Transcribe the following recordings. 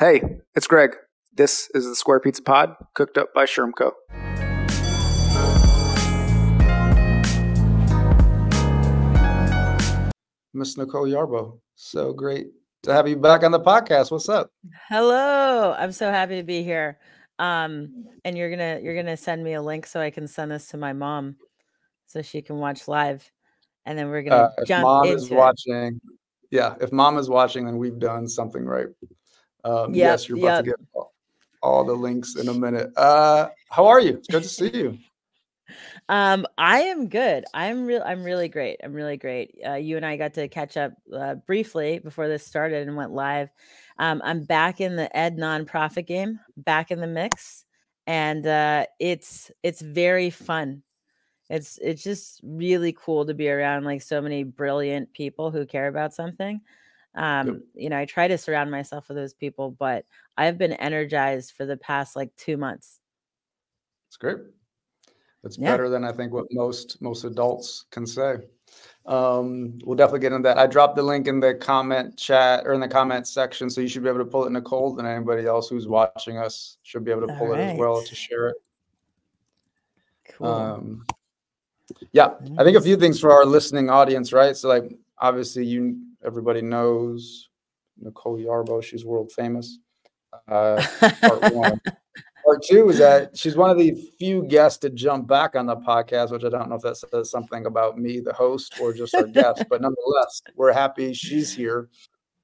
Hey, it's Greg. This is the Square Pizza Pod, cooked up by SchermCo. Miss Nicole Jarbo, so great to have you back on the podcast. What's up? Hello, I'm so happy to be here. Um, and you're gonna you're gonna send me a link so I can send this to my mom, so she can watch live, and then we're gonna Uh, if jump mom into is it. watching, yeah, if mom is watching, then we've done something right. Um, Yep, yes, you're about to get all, all the links in a minute. Uh, how are you? It's good to see you. Um, I am good. I'm real. I'm really great. I'm really great. Uh, you and I got to catch up uh, briefly before this started and went live. Um, I'm back in the Ed nonprofit game, back in the mix, and uh, it's it's very fun. It's it's just really cool to be around like so many brilliant people who care about something. Um, you know, I try to surround myself with those people, but I've been energized for the past like two months. It's great. It's Yeah. better than I think what most most adults can say. Um, we'll definitely get into that. I dropped the link in the comment chat or in the comment section, so you should be able to pull it. Nicole and anybody else who's watching us should be able to pull it as well to share it. Cool. Um, yeah, I think a few things for our listening audience, right? So, like, obviously, you everybody knows Nicole Jarbo; she's world famous. Uh, part one. Part two is that she's one of the few guests to jump back on the podcast, which I don't know if that says something about me, the host, or just our guest, but nonetheless, we're happy she's here.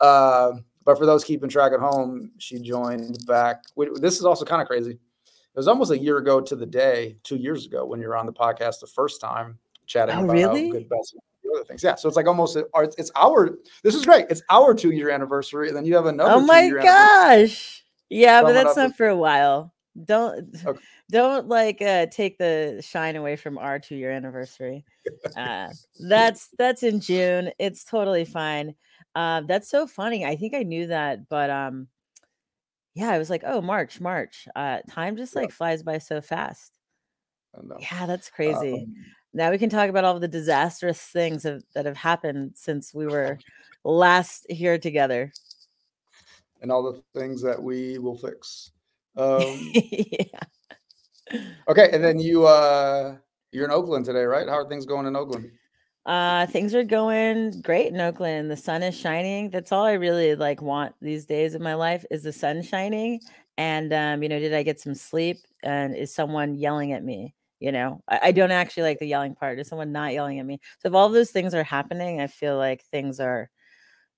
Uh, but for those keeping track at home, she joined back. wait, This is also kind of crazy. It was almost a year ago to the day, two years ago, when you were on the podcast the first time chatting Oh, about really? good best other things. Yeah, so it's like almost it's it's our. This is great. It's our two year anniversary, and then you have another. oh my gosh. Yeah, but that's not with- for a while. Don't Okay. don't like uh take the shine away from our two year anniversary. Uh that's that's in June. It's totally fine. Uh, that's so funny. I think I knew that, but um yeah, I was like, oh March, March. Uh time just Yeah. like flies by so fast. Yeah, that's crazy. Um, now we can talk about all the disastrous things have, that have happened since we were last here together. and all the things that we will fix. Um, yeah. okay, and then you uh you're in Oakland today, right? How are things going in Oakland? Uh, things are going great in Oakland. The sun is shining. That's all I really like want these days in my life is the sun shining. And um, you know, did I get some sleep? And is someone yelling at me? You know, I, I don't actually like the yelling part. Is someone not yelling at me? So if all those things are happening, I feel like things are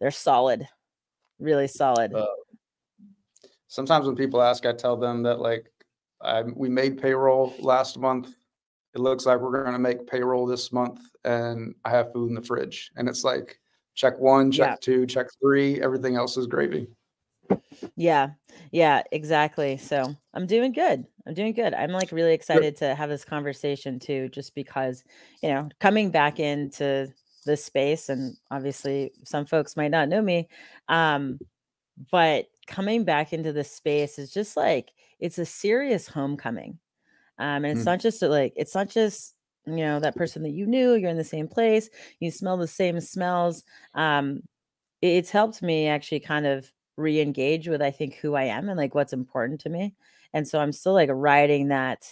they're solid, really solid. Uh, Sometimes when people ask, I tell them that like I, we made payroll last month. It looks like we're going to make payroll this month, and I have food in the fridge. And it's like check one, check Yeah. two, check three. Everything else is gravy. Yeah, yeah, exactly. So I'm doing good. I'm doing good. I'm like really excited to have this conversation too, just because, you know, coming back into this space, and obviously some folks might not know me, um, but coming back into this space is just like it's a serious homecoming. Um, and it's Mm. not just like it's not just you know that person that you knew, you're in the same place, you smell the same smells. Um, it- it's helped me actually kind of re-engage with I think who I am and like what's important to me. And so I'm still like riding that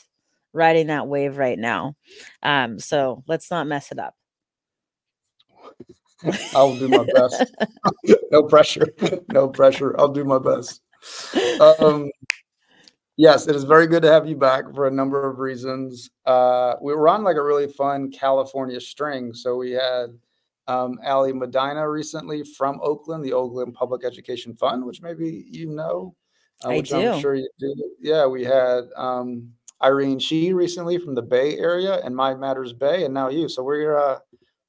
riding that wave right now. Um so let's not mess it up. I'll do my best. no pressure. No pressure. I'll do my best. Um, yes, it is very good to have you back for a number of reasons. Uh, we were on like a really fun California string. So we had um, Ali Medina recently from Oakland, the Oakland Public Education Fund, which maybe you know. Uh, I which do. I'm sure you do. Yeah, we had um, Irene Shee recently from the Bay Area and My Matters Bay, and now you. So we're uh,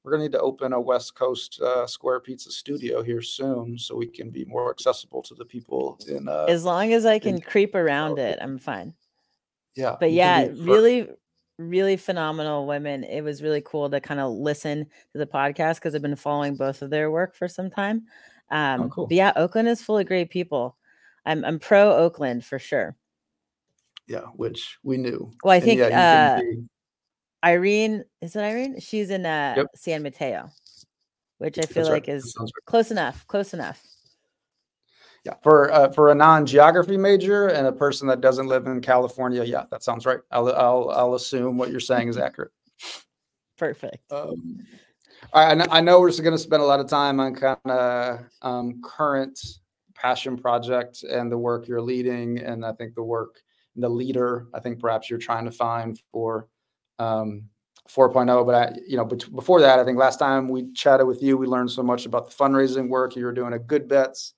we're gonna need to open a West Coast uh, Square Pizza studio here soon, so we can be more accessible to the people in. Uh, As long as I can creep around it, I'm fine. yeah, But yeah, really really phenomenal women. It was really cool to kind of listen to the podcast because I've been following both of their work for some time. Um Oh, cool. but yeah, Oakland is full of great people. I'm I'm pro Oakland for sure. yeah, which we knew. Well, I And think yeah, uh Irene, is it Irene? She's in uh Yep. San Mateo, which I feel That's like That is right. close enough. Close enough. Yeah, for uh, for a non-geography major and a person that doesn't live in California, yeah, that sounds right. I'll I'll, I'll assume what you're saying is accurate. Perfect. Um, I, I know we're going to spend a lot of time on kind of um, current passion project and the work you're leading, and I think the work the leader I think perhaps you're trying to find for um, 4.0. But I, you know, before that, I think last time we chatted with you, we learned so much about the fundraising work you were doing at Good Bets,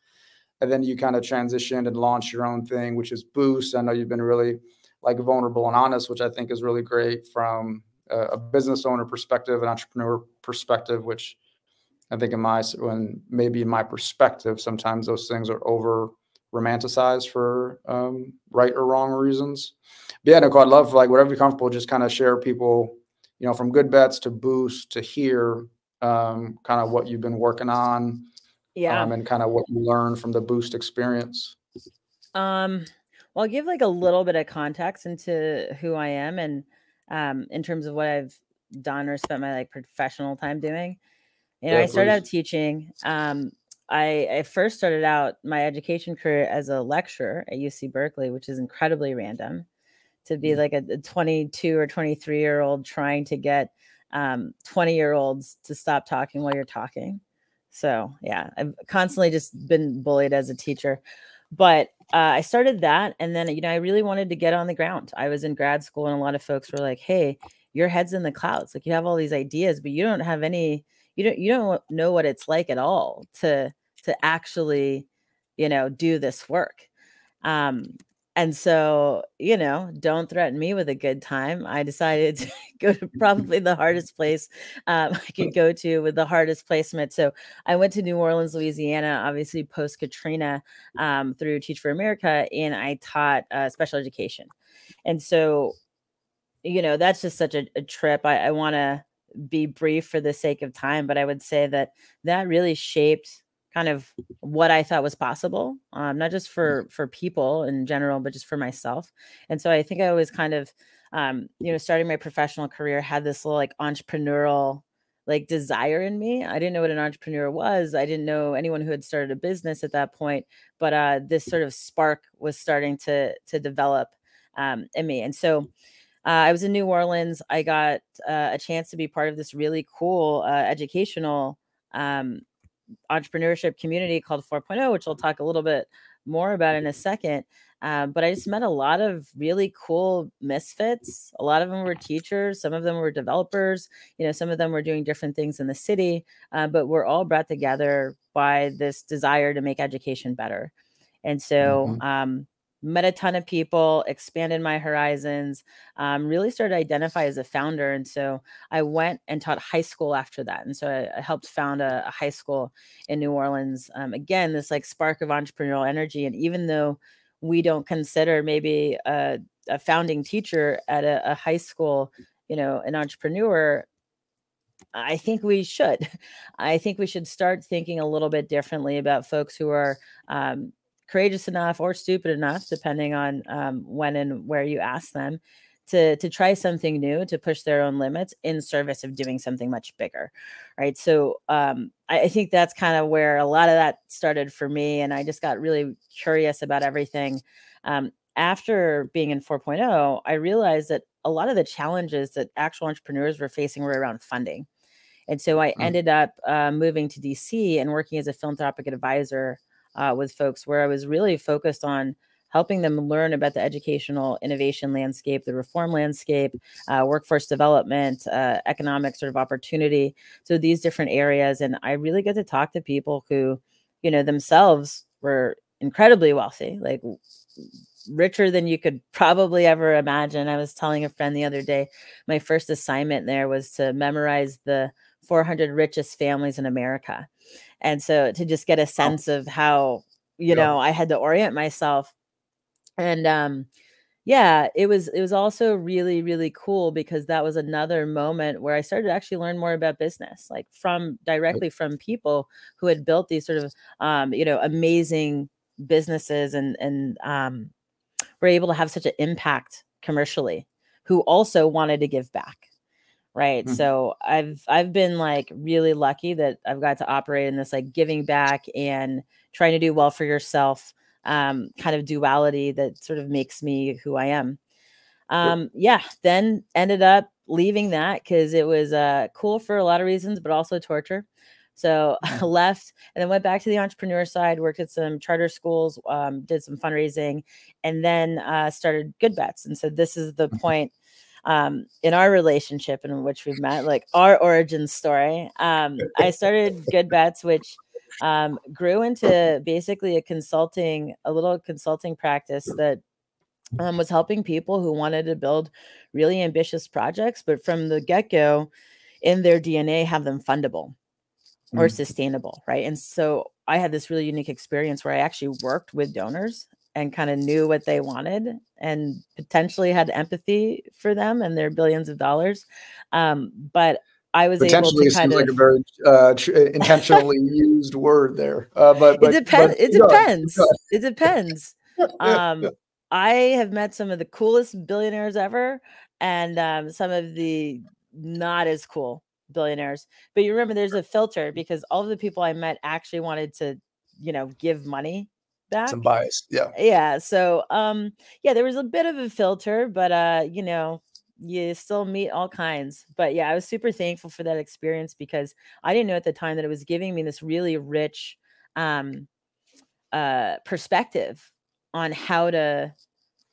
and then you kind of transitioned and launched your own thing, which is Boost. I know you've been really like vulnerable and honest, which I think is really great from a, a business owner perspective, an entrepreneur perspective, which I think in my when maybe in my perspective, sometimes those things are over romanticized for um, right or wrong reasons. But yeah, Nicole, I'd love like whatever you're comfortable, just kind of share people, you know, from good bets to boost to hear um, kind of what you've been working on. Yeah. Um, and kind of what you learned from the boost experience. Um, well, I'll give like a little bit of context into who I am and um, in terms of what I've done or spent my like professional time doing. You know, yeah, I started please. out teaching. Um, I, I first started out my education career as a lecturer at UC Berkeley, which is incredibly random to be mm-hmm. like a, a 22 or 23 year old trying to get um, 20 year olds to stop talking while you're talking. So, yeah, I've constantly just been bullied as a teacher. But uh, I started that. And then, you know, I really wanted to get on the ground. I was in grad school, and a lot of folks were like, hey, your head's in the clouds. Like you have all these ideas, but you don't have any, you don't, you don't know what it's like at all to to actually, you know, do this work. Um, and so, you know, don't threaten me with a good time. I decided to go to probably the hardest place um, I could go to with the hardest placement. So I went to New Orleans, Louisiana, obviously post Katrina um, through Teach for America, and I taught uh, special education. And so, you know, that's just such a, a trip. I, I want to be brief for the sake of time, but I would say that that really shaped kind of what I thought was possible, um, not just mm. for for people in general, but just for myself. And so I think I always kind of, um, you know, starting my professional career had this little like entrepreneurial like desire in me. I didn't know what an entrepreneur was. I didn't know anyone who had started a business at that point, but uh, this sort of spark was starting to to develop um, in me. And so uh, I was in New Orleans. I got uh, a chance to be part of this really cool uh, educational um, entrepreneurship community called 4.0, which I'll talk a little bit more about in a second. Uh, but I just met a lot of really cool misfits. A lot of them were teachers, some of them were developers, you know, some of them were doing different things in the city, uh, but we're all brought together by this desire to make education better. And so, mm-hmm. um, met a ton of people, expanded my horizons, um, really started to identify as a founder. And so I went and taught high school after that. And so I, I helped found a, a, high school in New Orleans. Um, again, this like spark of entrepreneurial energy. And even though we don't consider maybe a, a founding teacher at a, a high school, you know, an entrepreneur, I think we should. I think we should start thinking a little bit differently about folks who are um, courageous enough or stupid enough, depending on um, when and where you ask them, to to try something new, to push their own limits in service of doing something much bigger, right? So um, I, I think that's kind of where a lot of that started for me, and I just got really curious about everything. Um, after being in 4.0, I realized that a lot of the challenges that actual entrepreneurs were facing were around funding. And so I mm. ended up uh, moving to DC and working as a philanthropic advisor uh, with folks where I was really focused on helping them learn about the educational innovation landscape, the reform landscape, uh, workforce development, uh, economic sort of opportunity. So these different areas. And I really get to talk to people who, you know, themselves were incredibly wealthy, like richer than you could probably ever imagine. I was telling a friend the other day, my first assignment there was to memorize the 400 richest families in America. And so to just get a sense of how, you yeah. know, I had to orient myself. And um yeah, it was it was also really really cool because that was another moment where I started to actually learn more about business, like from directly from people who had built these sort of um, you know, amazing businesses and and um were able to have such an impact commercially who also wanted to give back right mm-hmm. so i've i've been like really lucky that i've got to operate in this like giving back and trying to do well for yourself um, kind of duality that sort of makes me who I am. Um, yeah, then ended up leaving that because it was uh, cool for a lot of reasons, but also torture. So I mm. left and then went back to the entrepreneur side, worked at some charter schools, um, did some fundraising, and then uh, started Good Bets. And so this is the mm-hmm. point um, in our relationship in which we've met, like our origin story. Um, I started Good Bets, which um, grew into basically a consulting, a little consulting practice that um, was helping people who wanted to build really ambitious projects, but from the get go, in their DNA, have them fundable or mm. sustainable, right? And so I had this really unique experience where I actually worked with donors and kind of knew what they wanted and potentially had empathy for them and their billions of dollars. Um, but I was potentially able to kind seems of, like a very uh, tr- uh, intentionally used word there. Uh, but, but it depends. It depends. It depends. Um, I have met some of the coolest billionaires ever, and um, some of the not as cool billionaires. But you remember, there's a filter because all of the people I met actually wanted to, you know, give money back. Some bias, yeah, yeah. So, um, yeah, there was a bit of a filter, but uh, you know, you still meet all kinds. But yeah, I was super thankful for that experience because I didn't know at the time that it was giving me this really rich um uh perspective on how to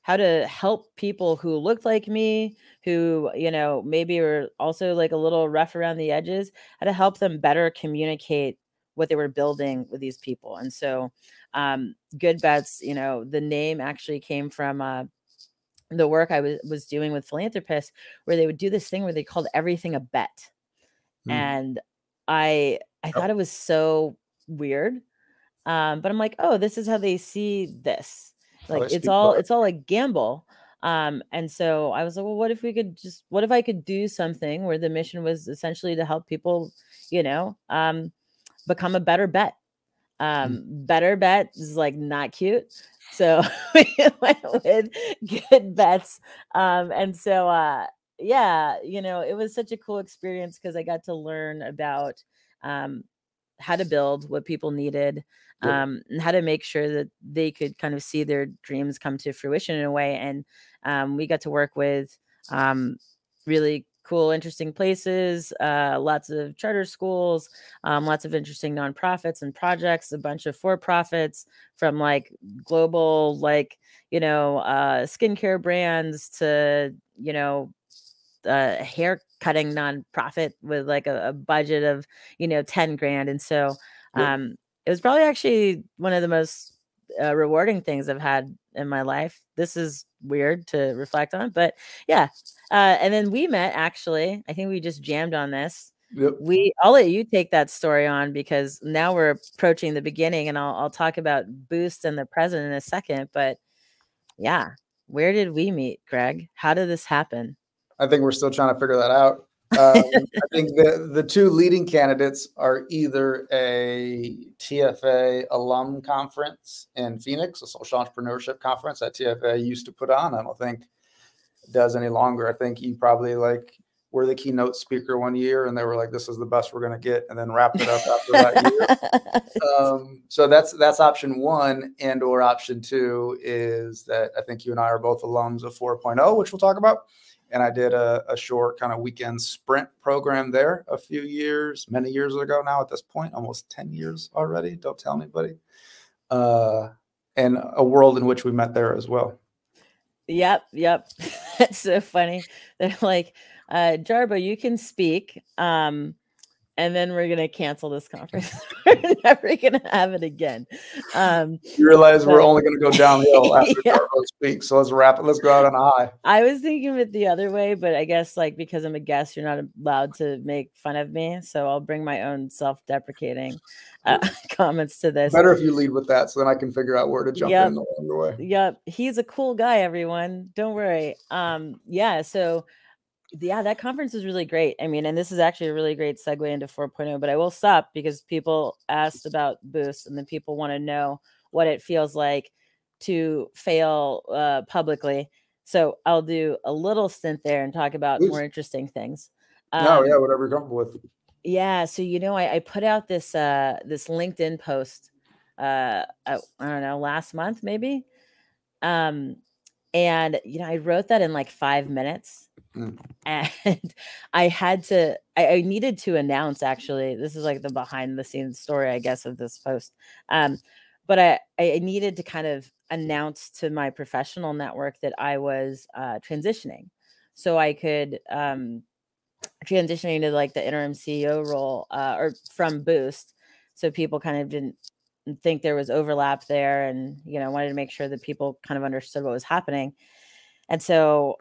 how to help people who looked like me who you know maybe were also like a little rough around the edges how to help them better communicate what they were building with these people and so um good bets you know the name actually came from uh the work I was was doing with philanthropists where they would do this thing where they called everything a bet. Mm. And I I oh. thought it was so weird. Um, but I'm like, oh, this is how they see this. Like it's all it's all a gamble. Um, and so I was like, well, what if we could just what if I could do something where the mission was essentially to help people, you know, um, become a better bet. Um, mm. better bet is like not cute. So we went with good bets. Um, and so uh yeah, you know, it was such a cool experience because I got to learn about um how to build what people needed um, and how to make sure that they could kind of see their dreams come to fruition in a way. And um, we got to work with um, really cool, interesting places, uh, lots of charter schools, um, lots of interesting nonprofits and projects, a bunch of for profits from like global, like, you know, uh, skincare brands to, you know, uh, hair cutting nonprofit with like a, a, budget of, you know, 10 grand. And so um, it was probably actually one of the most uh, rewarding things I've had in my life. This is weird to reflect on, but yeah. Uh, and then we met actually. I think we just jammed on this. Yep. We I'll let you take that story on because now we're approaching the beginning, and I'll I'll talk about Boost and the present in a second. But yeah, where did we meet, Greg? How did this happen? I think we're still trying to figure that out. Um, I think the the two leading candidates are either a TFA alum conference in Phoenix, a social entrepreneurship conference that TFA used to put on. I don't think it does any longer. I think you probably like were the keynote speaker one year, and they were like, "This is the best we're going to get," and then wrapped it up after that year. Um, so that's that's option one, and or option two is that I think you and I are both alums of 4.0, which we'll talk about and I did a, a short kind of weekend sprint program there a few years, many years ago now at this point, almost 10 years already. Don't tell anybody. Uh, and a world in which we met there as well. Yep, yep. That's so funny. They're like, uh, Jarbo, you can speak. Um, and then we're gonna cancel this conference. we're never gonna have it again. Um, you realize we're only gonna go downhill after yeah. speaks. So let's wrap it. Let's go out on a high. I was thinking of it the other way, but I guess like because I'm a guest, you're not allowed to make fun of me. So I'll bring my own self-deprecating uh, comments to this. Better if you lead with that, so then I can figure out where to jump yep. in along the way. Yep, he's a cool guy. Everyone, don't worry. Um, yeah. So yeah, that conference is really great. I mean, and this is actually a really great segue into 4.0, but I will stop because people asked about Boost and then people want to know what it feels like to fail uh, publicly. So I'll do a little stint there and talk about Please. more interesting things. Um, no, yeah, whatever you're comfortable with. Yeah, so you know, I, I put out this uh, this LinkedIn post uh, I, I don't know, last month maybe. Um, and you know, I wrote that in like five minutes, mm. and I had to. I, I, needed to announce. Actually, this is like the behind the scenes story, I guess, of this post. Um, but I I needed to kind of announce to my professional network that I was uh, transitioning, so I could um, transitioning to like the interim CEO role uh, or from Boost. So people kind of didn't think there was overlap there and you know wanted to make sure that people kind of understood what was happening. And so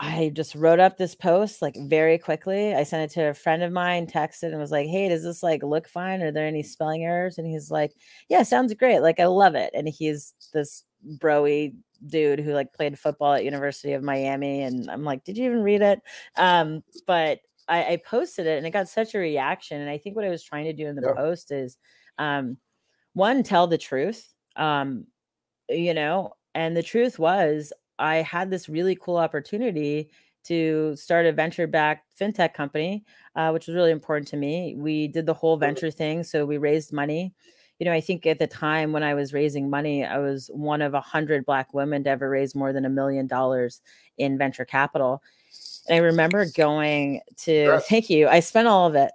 i just wrote up this post like very quickly. I sent it to a friend of mine texted and was like hey does this like look fine? Are there any spelling errors? And he's like yeah sounds great. Like i love it. And he's this broy dude who like played football at university of miami and i'm like did you even read it? Um but I, I posted it and it got such a reaction. And i think what i was trying to do in the yeah. post is um one tell the truth um you know and the truth was i had this really cool opportunity to start a venture backed fintech company uh, which was really important to me. We did the whole venture thing so we raised money. You know i think at the time when i was raising money i was one of a hundred black women to ever raise more than a million dollars in venture capital and I remember going to thank you. I spent all of it.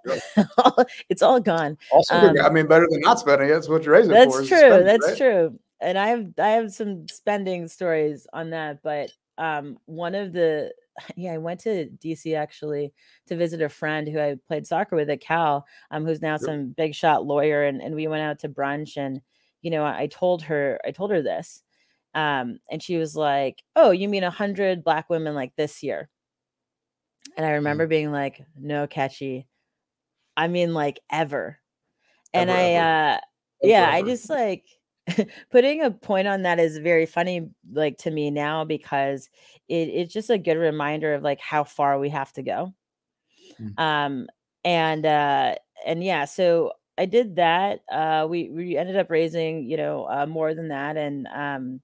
it's all gone. Also, um, I mean, better than not spending it. That's what you're raising that's for. True. Spending, that's right? true. And I have I have some spending stories on that. But um, one of the yeah, I went to DC actually to visit a friend who I played soccer with at Cal, um, who's now yep. some big shot lawyer, and and we went out to brunch, and you know, I told her I told her this, um, and she was like, "Oh, you mean a hundred black women like this year?" And I remember mm. being like, no, catchy. I mean, like ever. And ever, I, ever. uh, yeah, ever. I just like putting a point on that is very funny, like to me now, because it, it's just a good reminder of like how far we have to go. Mm. Um, and, uh, and yeah, so I did that. Uh, we, we ended up raising, you know, uh, more than that. And, um,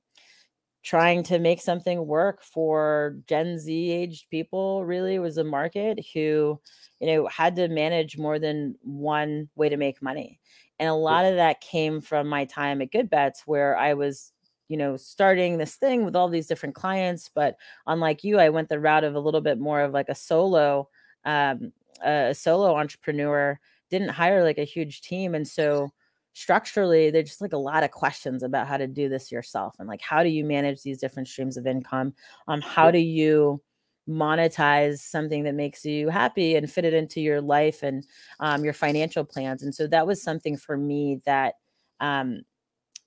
trying to make something work for Gen Z aged people really was a market who, you know, had to manage more than one way to make money. And a lot of that came from my time at Good Bets where I was, you know, starting this thing with all these different clients. But unlike you, I went the route of a little bit more of like a solo, um, a solo entrepreneur, didn't hire like a huge team. And so structurally there's just like a lot of questions about how to do this yourself and like how do you manage these different streams of income um how do you monetize something that makes you happy and fit it into your life and um, your financial plans and so that was something for me that um,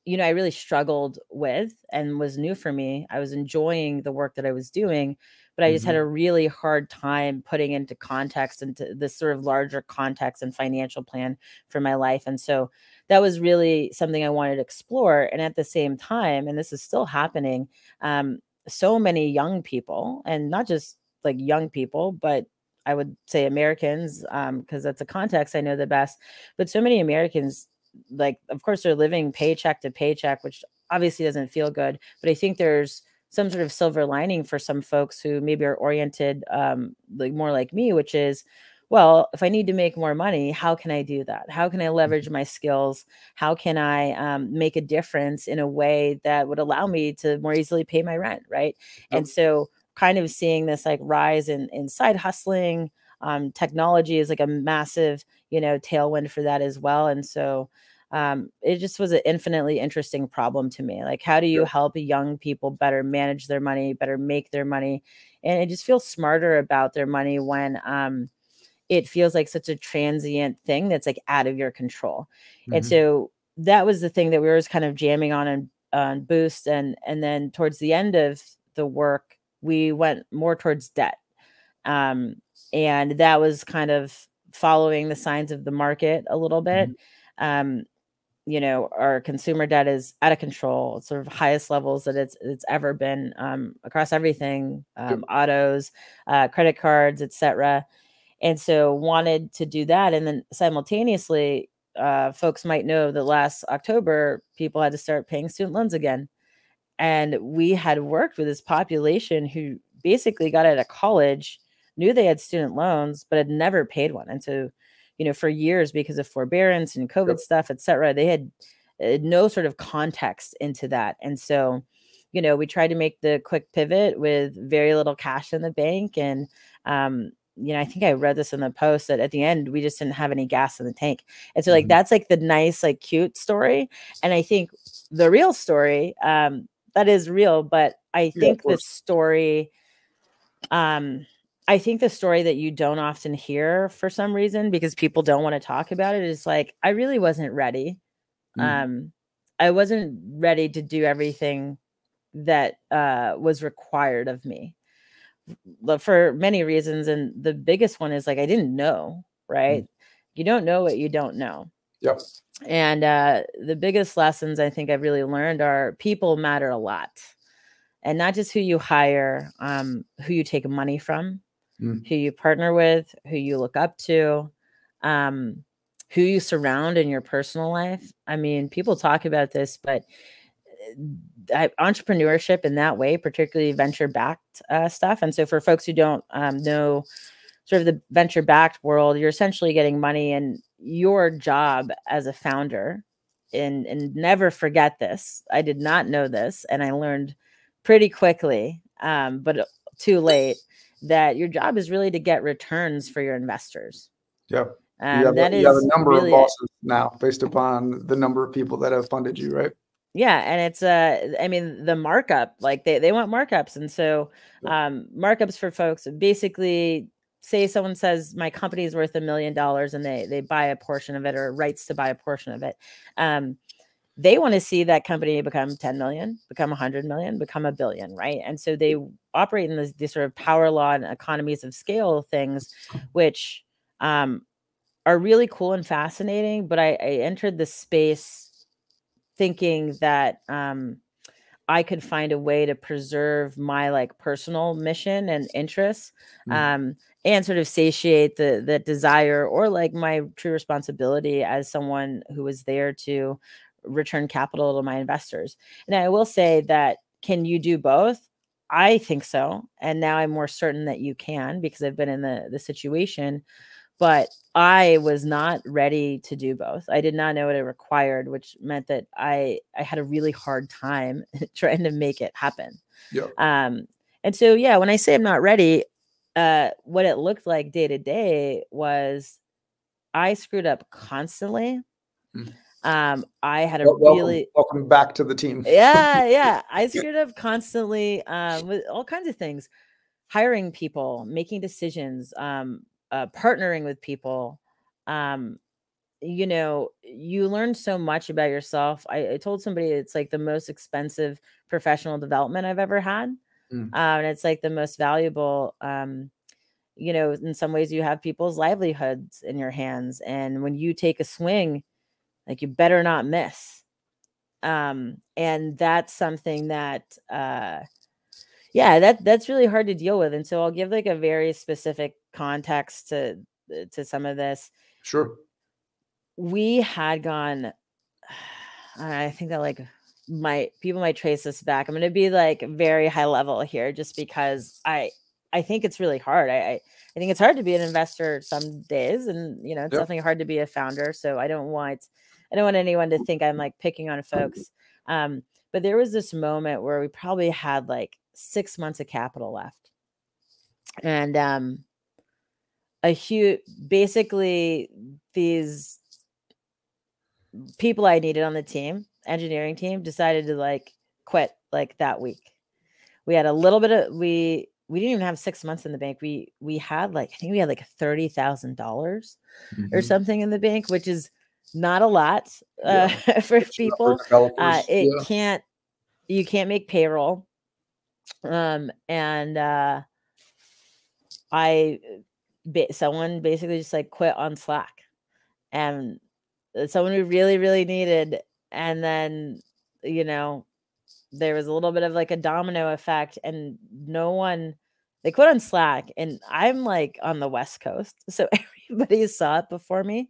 you know i really struggled with and was new for me i was enjoying the work that i was doing but I just mm-hmm. had a really hard time putting into context into this sort of larger context and financial plan for my life. And so that was really something I wanted to explore. And at the same time, and this is still happening, um, so many young people, and not just like young people, but I would say Americans, because um, that's a context I know the best. But so many Americans, like, of course, they're living paycheck to paycheck, which obviously doesn't feel good. But I think there's some sort of silver lining for some folks who maybe are oriented um, like more like me, which is, well, if I need to make more money, how can I do that? How can I leverage mm-hmm. my skills? How can I um, make a difference in a way that would allow me to more easily pay my rent? Right. Oh. And so, kind of seeing this like rise in, in side hustling, um, technology is like a massive, you know, tailwind for that as well. And so, um, it just was an infinitely interesting problem to me. Like, how do you help young people better manage their money, better make their money, and it just feels smarter about their money when um, it feels like such a transient thing that's like out of your control. Mm-hmm. And so that was the thing that we were just kind of jamming on and on Boost, and and then towards the end of the work, we went more towards debt, um, and that was kind of following the signs of the market a little bit. Mm-hmm. Um, you know our consumer debt is out of control sort of highest levels that it's it's ever been um, across everything um, autos uh, credit cards etc and so wanted to do that and then simultaneously uh, folks might know that last october people had to start paying student loans again and we had worked with this population who basically got out of college knew they had student loans but had never paid one and so you know, for years because of forbearance and COVID yep. stuff, et cetera, they had uh, no sort of context into that. And so, you know, we tried to make the quick pivot with very little cash in the bank. And, um, you know, I think I read this in the post that at the end we just didn't have any gas in the tank. And so, like, mm-hmm. that's like the nice, like, cute story. And I think the real story, um, that is real, but I think yeah, the story, um, I think the story that you don't often hear for some reason because people don't want to talk about it is like I really wasn't ready. Mm. Um I wasn't ready to do everything that uh was required of me for many reasons and the biggest one is like I didn't know, right? Mm. You don't know what you don't know. Yep. And uh the biggest lessons I think I've really learned are people matter a lot. And not just who you hire, um, who you take money from, mm. who you partner with, who you look up to, um, who you surround in your personal life. I mean, people talk about this, but uh, entrepreneurship in that way, particularly venture backed uh, stuff. And so, for folks who don't um, know sort of the venture backed world, you're essentially getting money, and your job as a founder, and and never forget this. I did not know this, and I learned pretty quickly, um, but uh, too late that your job is really to get returns for your investors. Yeah. Um, you, have a, you have a number really of bosses it. now based upon the number of people that have funded you, right? Yeah, and it's uh I mean the markup, like they, they want markups. And so um markups for folks basically say someone says my company is worth a million dollars and they they buy a portion of it or rights to buy a portion of it. Um they want to see that company become 10 million, become 100 million, become a billion, right? And so they operate in this, this sort of power law and economies of scale things, which um, are really cool and fascinating. But I, I entered the space thinking that um, I could find a way to preserve my like personal mission and interests. Mm. Um, and sort of satiate the the desire or like my true responsibility as someone who was there to return capital to my investors. And I will say that can you do both? I think so. And now I'm more certain that you can because I've been in the the situation. But I was not ready to do both. I did not know what it required, which meant that I I had a really hard time trying to make it happen. Yeah. Um, and so yeah, when I say I'm not ready, uh, what it looked like day to day was I screwed up constantly. Mm. Um, I had a welcome, really welcome back to the team. yeah, yeah. I screwed up constantly um, with all kinds of things, hiring people, making decisions, um, uh, partnering with people. Um, you know, you learn so much about yourself. I, I, told somebody it's like the most expensive professional development I've ever had. Mm. Um, and it's like the most valuable. Um, you know, in some ways, you have people's livelihoods in your hands, and when you take a swing like you better not miss um and that's something that uh yeah that that's really hard to deal with and so i'll give like a very specific context to to some of this sure we had gone i think that like my people might trace this back i'm going to be like very high level here just because i i think it's really hard i i, I think it's hard to be an investor some days and you know it's yep. definitely hard to be a founder so i don't want I don't want anyone to think I'm like picking on folks. Um, but there was this moment where we probably had like six months of capital left. And um a huge basically these people I needed on the team, engineering team, decided to like quit like that week. We had a little bit of we we didn't even have six months in the bank. We we had like I think we had like thirty thousand dollars mm-hmm. or something in the bank, which is not a lot uh, yeah. for people. For uh, it yeah. can't you can't make payroll. Um, and uh, I someone basically just like quit on Slack, and uh, someone who really really needed, and then you know there was a little bit of like a domino effect, and no one they quit on Slack, and I'm like on the West Coast, so everybody saw it before me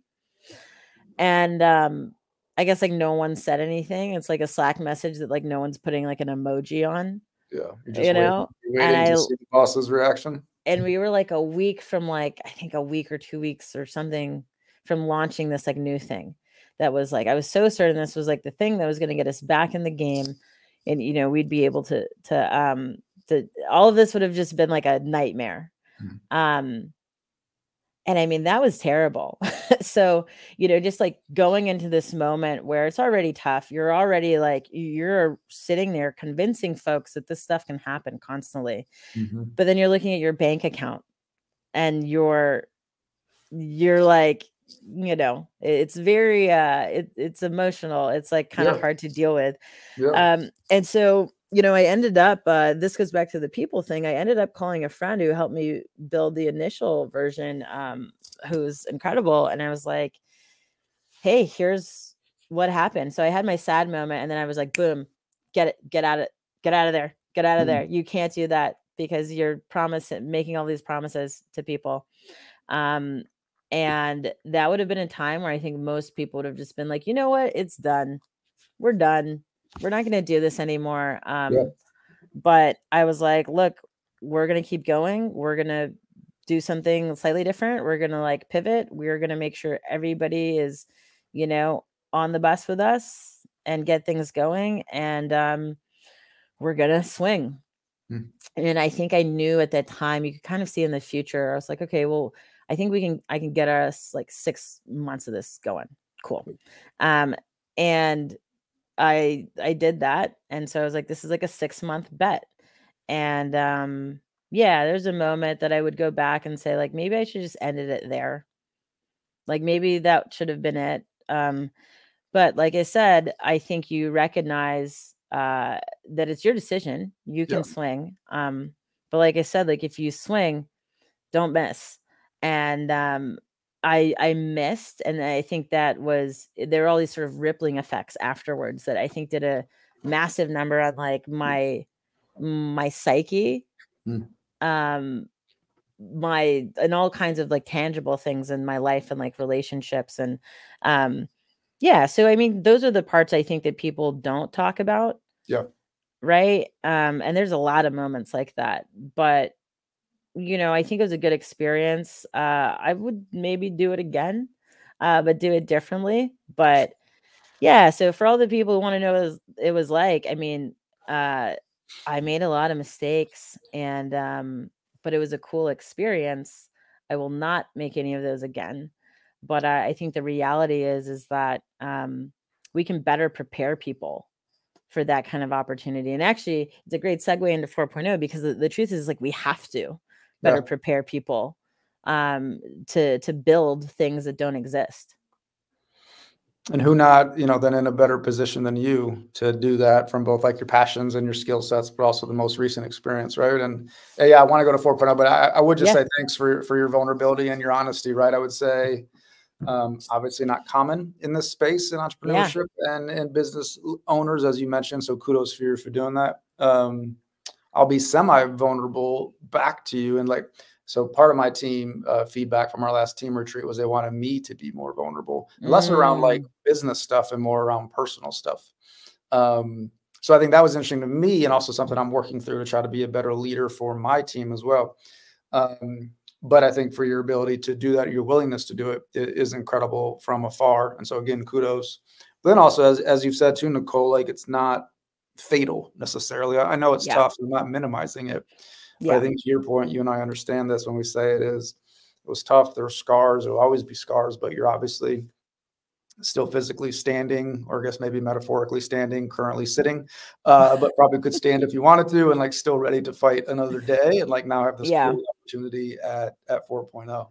and um i guess like no one said anything it's like a slack message that like no one's putting like an emoji on yeah you know and i see the boss's reaction and we were like a week from like i think a week or two weeks or something from launching this like new thing that was like I was so certain this was like the thing that was going to get us back in the game and you know we'd be able to to um to all of this would have just been like a nightmare. Mm. Um and I mean that was terrible. so, you know, just like going into this moment where it's already tough, you're already like you're sitting there convincing folks that this stuff can happen constantly. Mm-hmm. But then you're looking at your bank account and you're you're like you know it's very uh it, it's emotional it's like kind of yeah. hard to deal with yeah. um and so you know i ended up uh this goes back to the people thing i ended up calling a friend who helped me build the initial version um who's incredible and i was like hey here's what happened so i had my sad moment and then i was like boom get it get out of get out of there get out of mm-hmm. there you can't do that because you're promising making all these promises to people um and that would have been a time where I think most people would have just been like, you know what, it's done. We're done. We're not going to do this anymore. Um, yeah. But I was like, look, we're going to keep going. We're going to do something slightly different. We're going to like pivot. We're going to make sure everybody is, you know, on the bus with us and get things going. And um, we're going to swing. Mm. And I think I knew at that time, you could kind of see in the future, I was like, okay, well, I think we can I can get us like six months of this going. Cool. Um, and I I did that. And so I was like, this is like a six month bet. And um, yeah, there's a moment that I would go back and say, like, maybe I should just ended it there. Like maybe that should have been it. Um, but like I said, I think you recognize uh that it's your decision. You can yeah. swing. Um, but like I said, like if you swing, don't miss and um, I I missed, and I think that was eh, there were all these sort of rippling effects afterwards that I think did a massive number on like mm. my my psyche, mm. um, my and all kinds of like tangible things in my life and like relationships and um, yeah. So I mean, those are the parts I think that people don't talk about. Yeah. Right. Um, and there's a lot of moments like that, but you know, I think it was a good experience. Uh, I would maybe do it again, uh, but do it differently. But yeah, so for all the people who want to know what it was, like, I mean, uh, I made a lot of mistakes, and um, but it was a cool experience. I will not make any of those again. But I, I think the reality is is that um, we can better prepare people for that kind of opportunity. And actually, it's a great segue into 4.0 because the, the truth is like we have to better yeah. prepare people um, to to build things that don't exist. And who not, you know, then in a better position than you to do that from both like your passions and your skill sets, but also the most recent experience, right? And yeah, I want to go to 4.0, but I, I would just yeah. say thanks for for your vulnerability and your honesty, right? I would say um, obviously not common in this space in entrepreneurship yeah. and, and business owners, as you mentioned. So kudos for you for doing that. Um, I'll be semi vulnerable back to you. And like, so part of my team uh, feedback from our last team retreat was they wanted me to be more vulnerable, mm. less around like mm. business stuff and more around personal stuff. Um, so I think that was interesting to me and also something I'm working through to try to be a better leader for my team as well. Um, but I think for your ability to do that, your willingness to do it is incredible from afar. And so again, kudos. But then also, as, as you've said too, Nicole, like it's not fatal necessarily. I know it's yeah. tough. I'm not minimizing it. But I think to your point, you and I understand this when we say it is it was tough. There are scars. There will always be scars, but you're obviously still physically standing, or I guess maybe metaphorically standing, currently sitting, uh, but probably could stand if you wanted to, and like still ready to fight another day, and like now have this yeah. cool opportunity at at 4.0.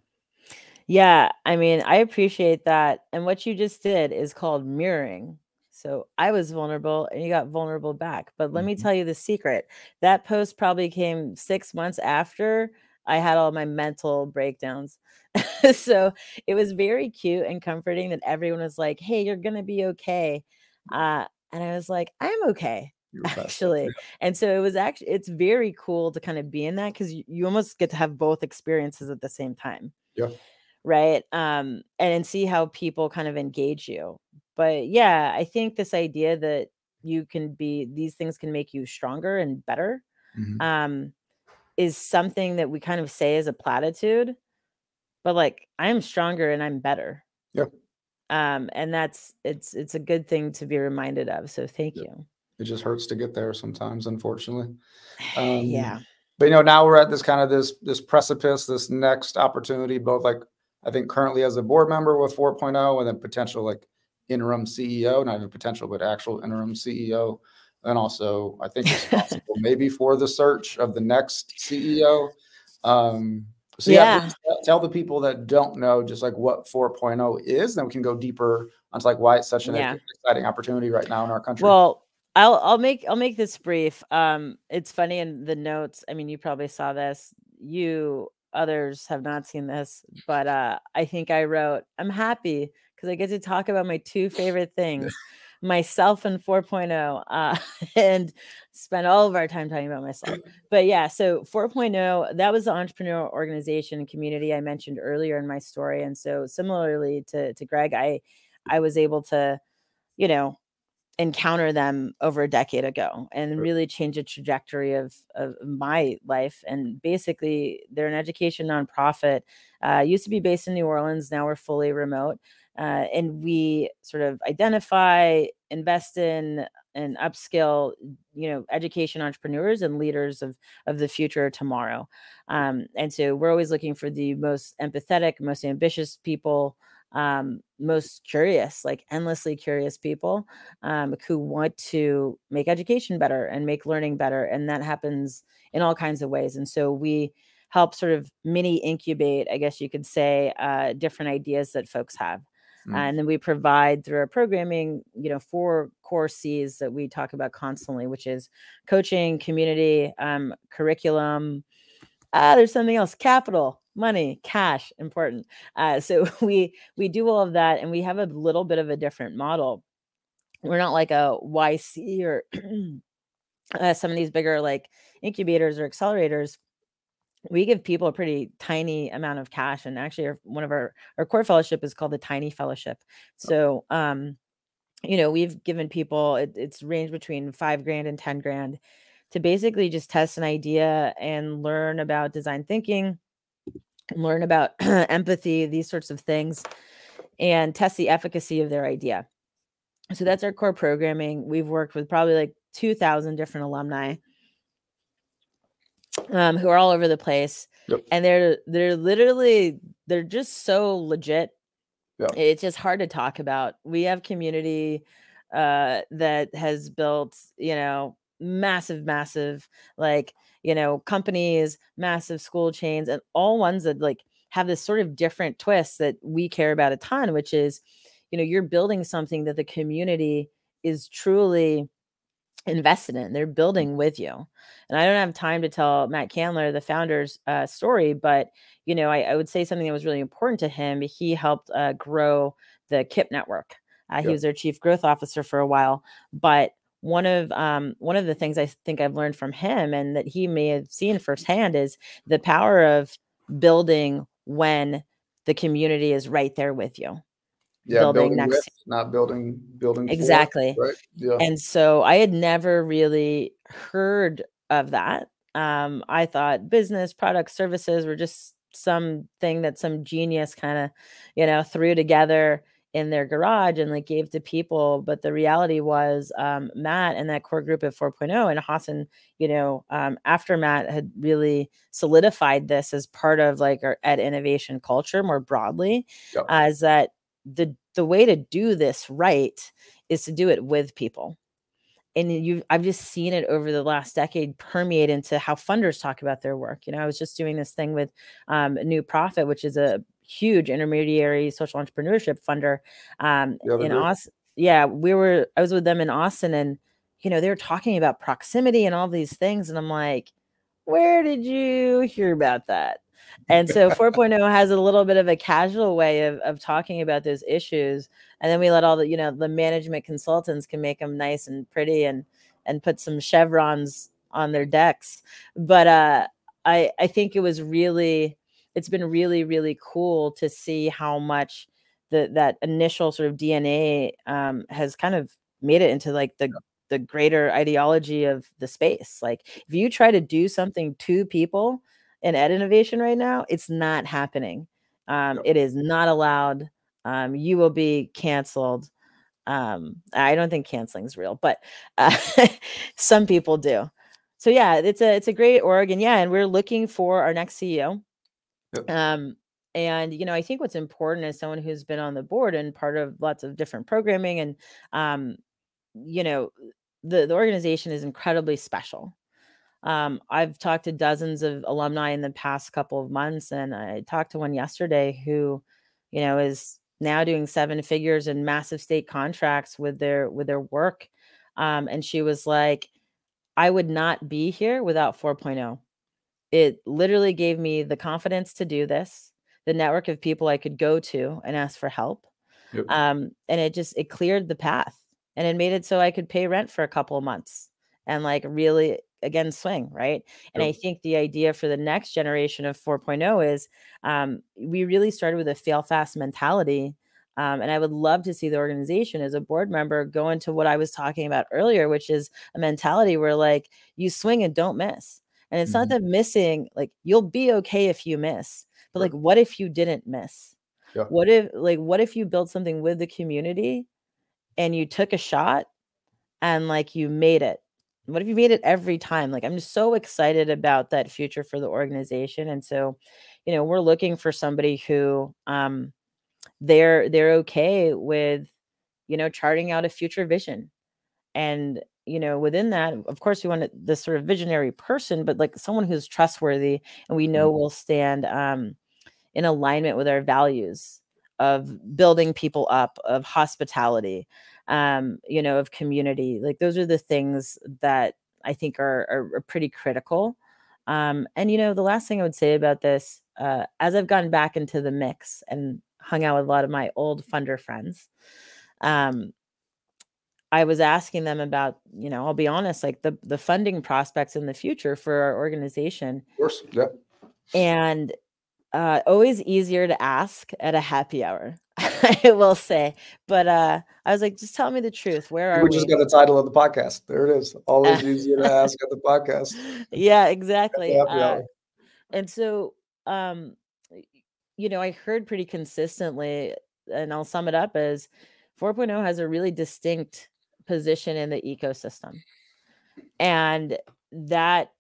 Yeah, I mean, I appreciate that. And what you just did is called mirroring. So I was vulnerable and you got vulnerable back. But let mm-hmm. me tell you the secret. That post probably came six months after I had all my mental breakdowns. so it was very cute and comforting that everyone was like, hey, you're going to be okay. Uh, and I was like, I'm okay actually yeah. and so it was actually it's very cool to kind of be in that because you, you almost get to have both experiences at the same time yeah right um and, and see how people kind of engage you but yeah, I think this idea that you can be these things can make you stronger and better mm-hmm. um, is something that we kind of say as a platitude. But like, I am stronger and I'm better. Yeah. um, and that's it's it's a good thing to be reminded of. So thank yeah. you. It just hurts to get there sometimes, unfortunately. Um, yeah. But you know, now we're at this kind of this this precipice, this next opportunity, both like I think currently as a board member with 4.0 and then potential like interim CEO, not even potential, but actual interim CEO. And also, I think responsible maybe for the search of the next CEO. Um, so yeah, yeah tell the people that don't know just like what 4.0 is, then we can go deeper onto like why it's such an yeah. exciting opportunity right now in our country. Well, I'll I'll make I'll make this brief. Um, it's funny in the notes. I mean, you probably saw this. You others have not seen this, but uh, I think I wrote, I'm happy because I get to talk about my two favorite things, myself and 4.0, uh, and spend all of our time talking about myself. But yeah, so 4.0, that was the entrepreneurial organization and community I mentioned earlier in my story. And so similarly to, to Greg, I I was able to, you know, encounter them over a decade ago and really change the trajectory of, of my life. And basically, they're an education nonprofit. Uh, used to be based in New Orleans. Now we're fully remote. Uh, and we sort of identify, invest in, and upskill, you know, education entrepreneurs and leaders of of the future tomorrow. Um, and so we're always looking for the most empathetic, most ambitious people um, most curious, like endlessly curious people um, who want to make education better and make learning better. And that happens in all kinds of ways. And so we help sort of mini incubate, I guess you could say, uh, different ideas that folks have. Mm. And then we provide through our programming, you know, four core C's that we talk about constantly, which is coaching, community, um, curriculum. Ah, there's something else, capital, money cash important uh, so we we do all of that and we have a little bit of a different model we're not like a yc or uh, some of these bigger like incubators or accelerators we give people a pretty tiny amount of cash and actually our, one of our our core fellowship is called the tiny fellowship so um you know we've given people it, it's ranged between five grand and ten grand to basically just test an idea and learn about design thinking and learn about empathy, these sorts of things, and test the efficacy of their idea. So that's our core programming. We've worked with probably like 2,000 different alumni um, who are all over the place. Yep. And they're they're literally they're just so legit. Yep. It's just hard to talk about. We have community uh, that has built, you know, massive, massive like you know, companies, massive school chains, and all ones that like have this sort of different twist that we care about a ton, which is, you know, you're building something that the community is truly invested in. They're mm. building with you. And I don't have time to tell Matt Candler, the founder's uh, story, but you know, I, I, would say something that was really important to him. He helped uh, grow the KIPP network. Uh, yep. He was their chief growth officer for a while, but one of um, one of the things I think I've learned from him and that he may have seen firsthand is the power of building when the community is right there with you. Yeah, building, building next, with, not building, building exactly. For, right? Yeah. And so I had never really heard of that. Um, I thought business, products, services were just something that some genius kind of, you know, threw together in their garage and like gave to people. But the reality was um, Matt and that core group at 4.0 and Hassan, you know, um, after Matt had really solidified this as part of like our ed innovation culture more broadly, yep. uh, is that the the way to do this right is to do it with people and you I've just seen it over the last decade permeate into how funders talk about their work. You know, I was just doing this thing with um, New Profit, which is a huge intermediary social entrepreneurship funder um, in Austin. Yeah, we were. I was with them in Austin, and you know they were talking about proximity and all these things, and I'm like, where did you hear about that? And so 4.0 has a little bit of a casual way of, of talking about those issues. And then we let all the, you know, the management consultants can make them nice and pretty and and put some chevrons on their decks. But uh I I think it was really it's been really really cool to see how much the that initial sort of DNA um, has kind of made it into like the the greater ideology of the space. Like if you try to do something to people in ed innovation right now, it's not happening. Um, it is not allowed. um, you will be canceled. Um, I don't think canceling is real, but uh, some people do. So yeah, it's a it's a great org, and yeah, and we're looking for our next CEO. Yep. Um, and you know, I think what's important as someone who's been on the board and part of lots of different programming, and um, you know, the the organization is incredibly special. Um, I've talked to dozens of alumni in the past couple of months, and I talked to one yesterday who, you know, is now doing seven figures and massive state contracts with their with their work. Um, and she was like, I would not be here without 4.0. It literally gave me the confidence to do this, the network of people I could go to and ask for help. Yep. Um, and it just it cleared the path and it made it so I could pay rent for a couple of months and like really again swing right and yep. i think the idea for the next generation of 4.0 is um, we really started with a fail fast mentality um, and i would love to see the organization as a board member go into what i was talking about earlier which is a mentality where like you swing and don't miss and it's mm-hmm. not that missing like you'll be okay if you miss but like what if you didn't miss yeah. what if like what if you built something with the community and you took a shot and like you made it what if you made it every time like i'm just so excited about that future for the organization and so you know we're looking for somebody who um they're they're okay with you know charting out a future vision and you know within that of course we want this sort of visionary person but like someone who's trustworthy and we know mm-hmm. will stand um in alignment with our values of building people up of hospitality um, you know, of community. Like those are the things that I think are, are, are pretty critical. Um, and you know, the last thing I would say about this, uh, as I've gone back into the mix and hung out with a lot of my old funder friends, um, I was asking them about, you know, I'll be honest, like the the funding prospects in the future for our organization. Of course, yeah. And uh, always easier to ask at a happy hour. I will say. But uh, I was like, just tell me the truth. Where are we? We just got the title of the podcast. There it is. Always easier to ask at the podcast. Yeah, exactly. Uh, and so, um, you know, I heard pretty consistently, and I'll sum it up as 4.0 has a really distinct position in the ecosystem. And that